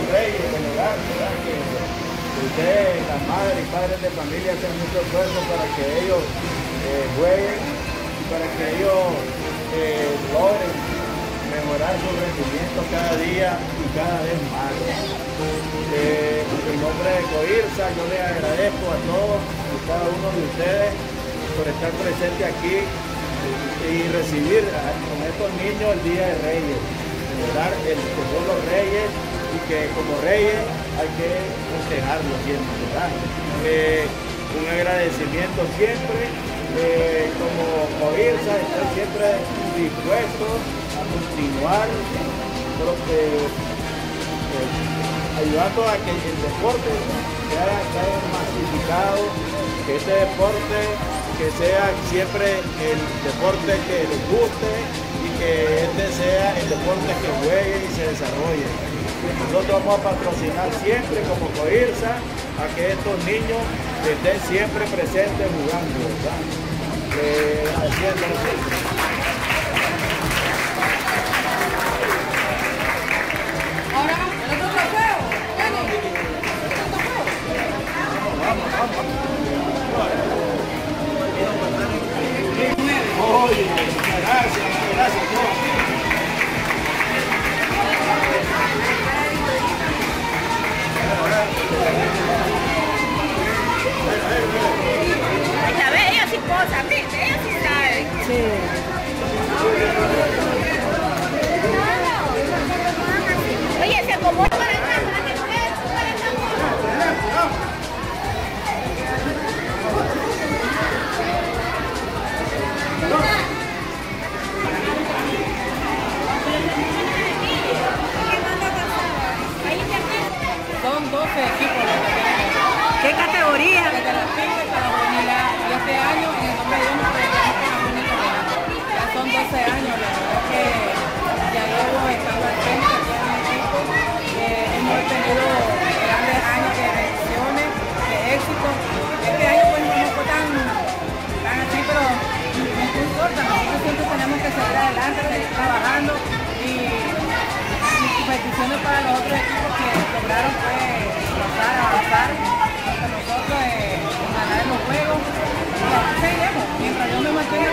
reyes del hogar, ¿verdad? Que ustedes, las madres y padres de familia, hacen mucho esfuerzo para que ellos eh, jueguen y para que ellos eh, logren mejorar su rendimiento cada día y cada vez más. Eh, en nombre de COIRSA, yo les agradezco a todos y cada uno de ustedes por estar presente aquí y recibir con estos niños el Día de Reyes, celebrar el que los reyes que como reyes hay que festejarlo siempre, ¿verdad? Eh, un agradecimiento siempre, eh, como COIRSA, estar siempre dispuesto a continuar eh, ayudando a que el deporte sea, sea masificado, que este deporte que sea siempre el deporte que les guste y que este sea el deporte que juegue y se desarrolle. Nosotros vamos a patrocinar siempre como COIRSA a que estos niños estén siempre presentes jugando. Eh, Ahora, el otro trofeo. Jenny, el otro That's a good one. éxito. Este año pues no fue tan, tan así, pero no importa, nosotros siempre tenemos que salir adelante, seguir trabajando y, y peticiones para los otros equipos que lograron pues avanzar, avanzar, hasta nosotros eh, ganar los juegos y así seguiremos, mientras yo me mantenga